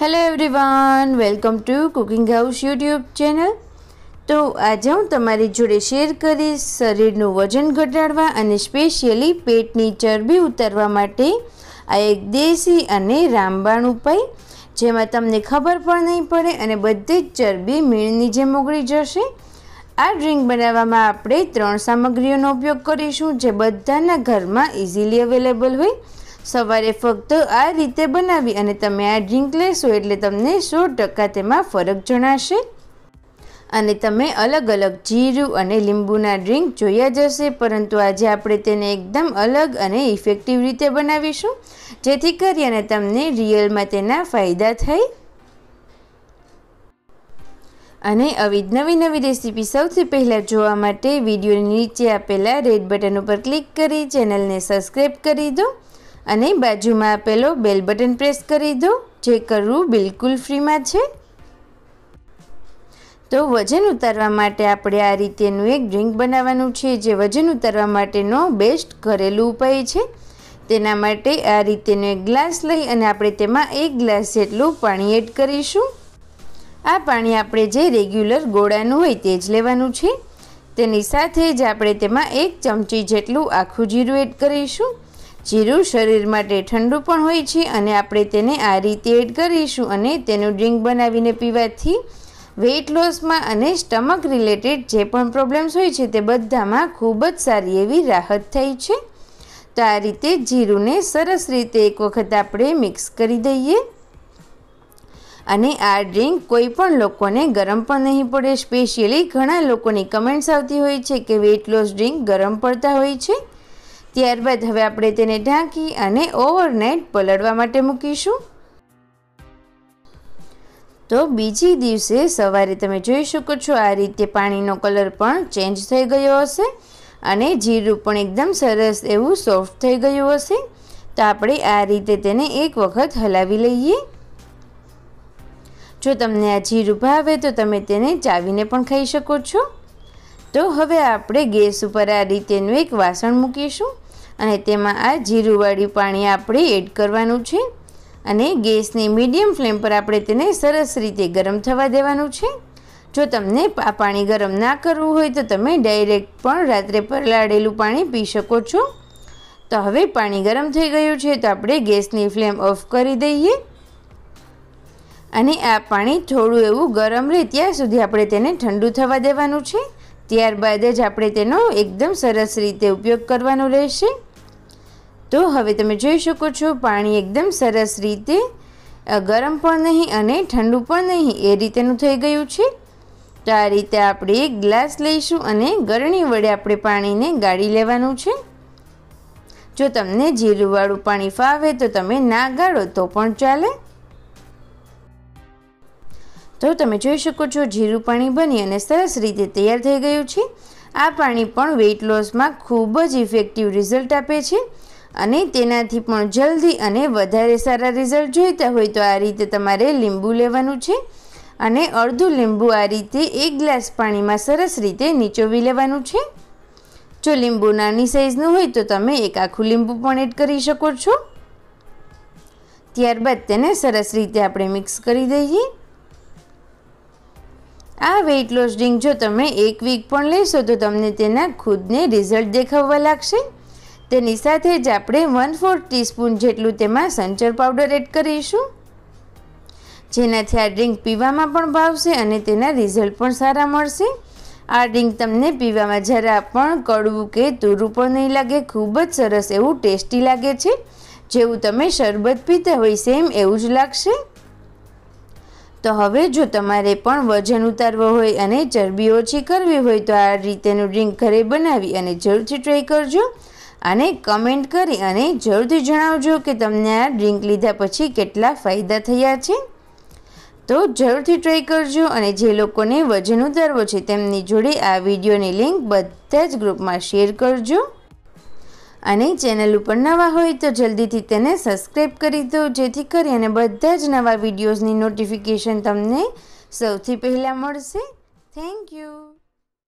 Hello everyone welcome to cooking house YouTube channel તો આજે હું તમારી જોડે શેર કરીશ શરીરનું વજન ઘટાડવા અને સ્પેશિયલી પેટની ચરબી ઉતારવા માટે આ એક દેશી અને રામબાણ ઉપાય, જેમાં તમને ખબર પણ નહીં પડે અને બધી જ ચરબી મીણની જેમ ઓગળી જશે. આ ડ્રિંક બનાવવામાં આપણે ત્રણ સામગ્રીઓનો ઉપયોગ કરીશું, જે બધાના ઘરમાં ઇઝીલી અવેલેબલ હોય. સવારે ફક્ત આ રીતે બનાવી અને તમે આ ડ્રિંક લેશો એટલે તમને સો ટકા તેમાં ફરક જણાશે. અને તમે અલગ અલગ જીરું અને લીંબુના ડ્રિંક જોયા જશે પરંતુ આજે આપણે તેને એકદમ અલગ અને ઇફેક્ટિવ રીતે બનાવીશું, જેથી કરી અને તમને રિયલમાં તેના ફાયદા થાય. અને આવી નવી નવી રેસીપી સૌથી પહેલાં જોવા માટે વિડીયોની નીચે આપેલા રેડ બટન ઉપર ક્લિક કરી ચેનલને સબસ્ક્રાઈબ કરી દો. અને બાજુમાં આપેલો બેલ બટન પ્રેસ કરી દો, જે કરવું બિલકુલ ફ્રીમાં છે. તો વજન ઉતારવા માટે આપણે આ રીતેનું એક ડ્રિંક બનાવવાનું છે, જે વજન ઉતારવા માટેનો બેસ્ટ ઘરેલું ઉપાય છે. તેના માટે આ રીતેનો એક ગ્લાસ લઈ અને આપણે તેમાં એક ગ્લાસ જેટલું પાણી એડ કરીશું. આ પાણી આપણે જે રેગ્યુલર ગોળાનું હોય તે જ લેવાનું છે. તેની સાથે જ આપણે તેમાં એક ચમચી જેટલું આખું જીરું એડ કરીશું. જીરું શરીર માટે ઠંડુ પણ હોય છે અને આપણે તેને આ રીતે એડ કરીશું અને તેનું ડ્રિંક બનાવીને પીવાથી વેઇટ લોસમાં અને સ્ટમક રિલેટેડ જે પણ પ્રોબ્લેમ્સ હોય છે તે બધામાં ખૂબ જ સારી એવી રાહત થઈ છે. તો આ રીતે જીરુંને સરસ રીતે એક વખત આપણે મિક્સ કરી દઈએ. અને આ ડ્રિંક કોઈ પણ લોકોને ગરમ પણ નહીં પડે. સ્પેશિયલી ઘણા લોકોની કમેન્ટ્સ આવતી હોય છે કે વેઇટ લોસ ડ્રિંક ગરમ પડતા હોય છે. ત્યારબાદ હવે આપણે તેને ઢાંકી અને ઓવરનાઇટ પલળવા માટે મૂકીશું. તો બીજી દિવસે સવારે તમે જોઈ શકો છો આ રીતે પાણીનો કલર પણ ચેન્જ થઈ ગયો હશે અને જીરું પણ એકદમ સરસ એવું સોફ્ટ થઈ ગયું હશે. તો આપણે આ રીતે તેને એક વખત હલાવી લઈએ. જો તમને આ જીરું ભાવે તો તમે તેને ચાવીને પણ ખાઈ શકો છો. તો હવે આપણે ગેસ ઉપર આ રીતેનું એક વાસણ મૂકીશું અને તેમાં આ જીરુંવાળું પાણી આપણે એડ કરવાનું છે અને ગેસની મીડિયમ ફ્લેમ પર આપણે તેને સરસ રીતે ગરમ થવા દેવાનું છે. જો તમને આ પાણી ગરમ ના કરવું હોય તો તમે ડાયરેક્ટ પણ રાત્રે પલાળેલું પાણી પી શકો છો. તો હવે પાણી ગરમ થઈ ગયું છે તો આપણે ગેસની ફ્લેમ ઓફ કરી દઈએ. અને આ પાણી થોડું એવું ગરમ રહે ત્યાં સુધી આપણે તેને ઠંડુ થવા દેવાનું છે. ત્યારબાદ જ આપણે તેનો એકદમ સરસ રીતે ઉપયોગ કરવાનો રહેશે. તો હવે તમે જોઈ શકો છો, પાણી એકદમ સરસ રીતે ગરમ પણ નહીં અને ઠંડુ પણ નહીં એ રીતેનું થઈ ગયું છે. તો આ રીતે આપણે એક ગ્લાસ લઈશું અને ગરણી વડે આપણે પાણીને ગાળી લેવાનું છે. જો તમને જીરુંવાળું પાણી ફાવે તો તમે ના ગાળો તો પણ ચાલે. તો તમે જોઈ શકો છો, જીરું પાણી બની અને સરસ રીતે તૈયાર થઈ ગયું છે. આ પાણી પણ વેઇટ લોસમાં ખૂબ જ ઇફેક્ટિવ રિઝલ્ટ આપે છે અને તેનાથી પણ જલ્દી અને વધારે સારા રિઝલ્ટ જોઈતા હોય તો આ રીતે તમારે લીંબુ લેવાનું છે અને અડધું લીંબુ આ રીતે એક ગ્લાસ પાણીમાં સરસ રીતે નીચોવી લેવાનું છે. જો લીંબુ નાની સાઇઝનું હોય તો તમે એક આખું લીંબુ પણ એડ કરી શકો છો. ત્યારબાદ તેને સરસ રીતે આપણે મિક્સ કરી દઈએ. આ વેઇટ લોસ ડ્રિંક જો તમે એક વીક પણ લેશો તો તમને તેના ખુદને રિઝલ્ટ દેખાવવા લાગશે. તેની સાથે જ આપણે વન ફોર ટીસ્પૂન જેટલું તેમાં સંચર પાવડર એડ કરીશું. જેનાથી આ ડ્રિંક પીવામાં પણ ભાવશે અને તેના રિઝલ્ટ પણ સારા મળશે. આ ડ્રિંક તમને પીવામાં જરા પણ કડવું કે તુરું પણ નહીં લાગે, ખૂબ જ સરસ એવું ટેસ્ટી લાગે છે. જેવું તમે શરબત પીતા હોય સેમ એવું જ લાગશે. તો હવે જો તમારે પણ વજન ઉતારવું હોય અને ચરબી ઓછી કરવી હોય તો આ રીતેનું ડ્રિંક ઘરે બનાવી અને જરૂરથી ટ્રાય કરજો. અને કમેન્ટ કરી અને જરૂરથી જણાવજો કે તમને આ ડ્રિંક લીધા પછી કેટલા ફાયદા થયા છે. તો જરૂરથી ટ્રાય કરજો અને જે લોકોને વજન ઉતારવો છે તેમની જોડે આ વિડીયોની લિંક બધા જ ગ્રુપમાં શેર કરજો. અને ચેનલ ઉપર નવા હોય તો જલ્દીથી તેને સબસ્ક્રાઈબ કરી દો, જેથી કરી અને બધા જ નવા વિડીયોઝની નોટિફિકેશન તમને સૌથી પહેલાં મળશે. Thank you